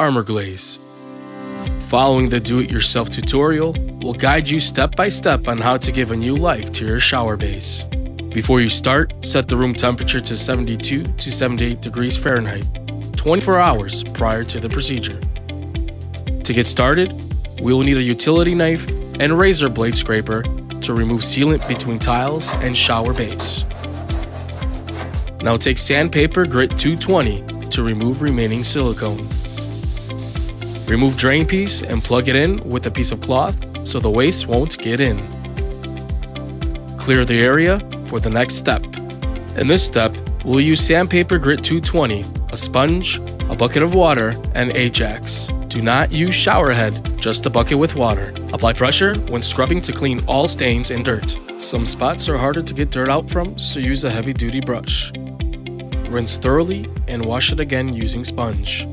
ArmoGlaze. Following the do-it-yourself tutorial will guide you step by step on how to give a new life to your shower base. Before you start, set the room temperature to 72 to 78 degrees Fahrenheit, 24 hours prior to the procedure. To get started, we will need a utility knife and razor blade scraper to remove sealant between tiles and shower base. Now take sandpaper grit 220 to remove remaining silicone. Remove drain piece and plug it in with a piece of cloth so the waste won't get in. Clear the area for the next step. In this step, we'll use sandpaper grit 220, a sponge, a bucket of water, and Ajax. Do not use shower head, just a bucket with water. Apply pressure when scrubbing to clean all stains and dirt. Some spots are harder to get dirt out from, so use a heavy duty brush. Rinse thoroughly and wash it again using sponge.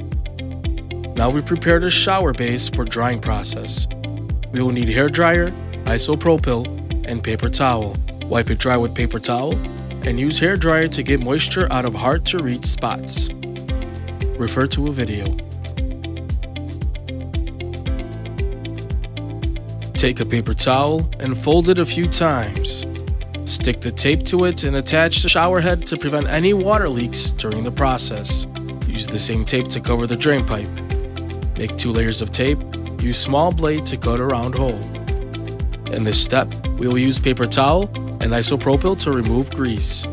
Now we prepared a shower base for drying process. We will need hair dryer, isopropyl, and paper towel. Wipe it dry with paper towel and use hair dryer to get moisture out of hard to reach spots. Refer to a video. Take a paper towel and fold it a few times. Stick the tape to it and attach the shower head to prevent any water leaks during the process. Use the same tape to cover the drain pipe. Make two layers of tape. Use small blade to cut a round hole. In this step, we will use paper towel and isopropyl to remove grease.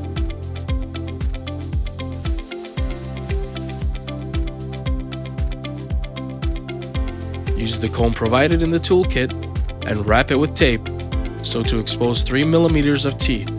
Use the comb provided in the toolkit and wrap it with tape so to expose 3 millimeters of teeth.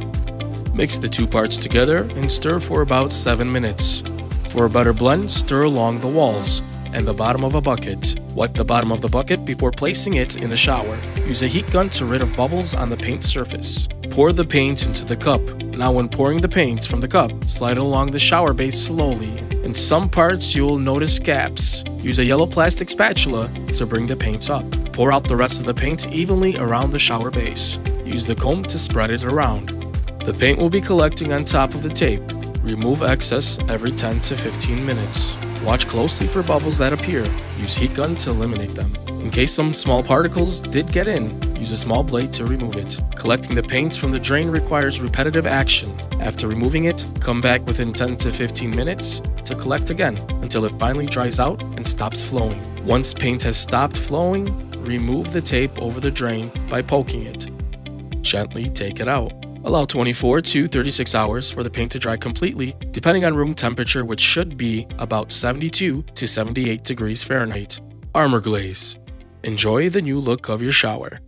Mix the two parts together and stir for about 7 minutes. For a better blend, stir along the walls and the bottom of a bucket. Wipe the bottom of the bucket before placing it in the shower. Use a heat gun to rid of bubbles on the paint surface. Pour the paint into the cup. Now when pouring the paint from the cup, slide along the shower base slowly. In some parts you will notice gaps. Use a yellow plastic spatula to bring the paint up. Pour out the rest of the paint evenly around the shower base. Use the comb to spread it around. The paint will be collecting on top of the tape. Remove excess every 10 to 15 minutes. Watch closely for bubbles that appear. Use heat gun to eliminate them. In case some small particles did get in, use a small blade to remove it. Collecting the paint from the drain requires repetitive action. After removing it, come back within 10 to 15 minutes to collect again until it finally dries out and stops flowing. Once paint has stopped flowing, remove the tape over the drain by poking it. Gently take it out. Allow 24 to 36 hours for the paint to dry completely, depending on room temperature, which should be about 72 to 78 degrees Fahrenheit. ArmoGlaze. Enjoy the new look of your shower.